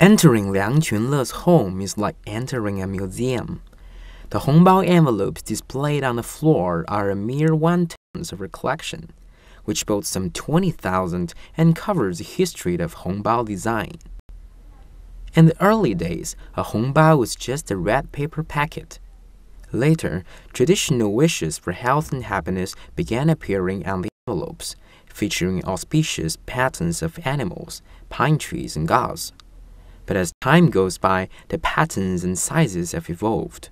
Entering Liang Qunle's home is like entering a museum. The Hongbao envelopes displayed on the floor are a mere one-tenth of her collection, which boasts some 20,000 and covers the history of Hongbao design. In the early days, a Hongbao was just a red paper packet. Later, traditional wishes for health and happiness began appearing on the envelopes, featuring auspicious patterns of animals, pine trees, and gods but as time goes by, the patterns and sizes have evolved.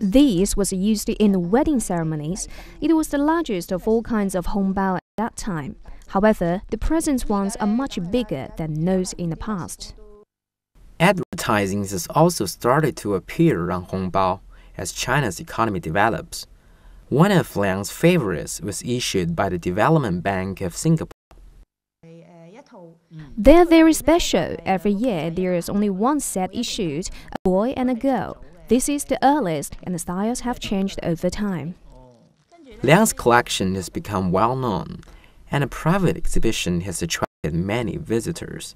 This was used in wedding ceremonies. It was the largest of all kinds of hongbao at that time. However, the present ones are much bigger than those in the past. Advertising has also started to appear on hongbao as China's economy develops. One of Liang's favorites was issued by the Development Bank of Singapore. Mm. They are very special. Every year there is only one set issued, a boy and a girl. This is the earliest, and the styles have changed over time. Liang's collection has become well known, and a private exhibition has attracted many visitors.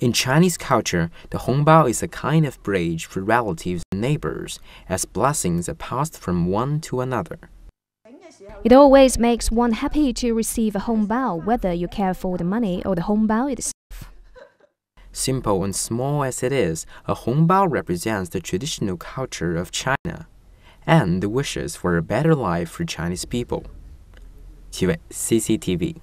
In Chinese culture, the hongbao is a kind of bridge for relatives and neighbors, as blessings are passed from one to another. It always makes one happy to receive a hongbao, whether you care for the money or the hongbao itself. Simple and small as it is, a hongbao represents the traditional culture of China and the wishes for a better life for Chinese people. CCTV。